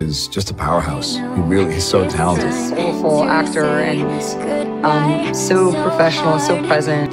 is just a powerhouse. He really is so talented. Beautiful actor and um, so professional, so present.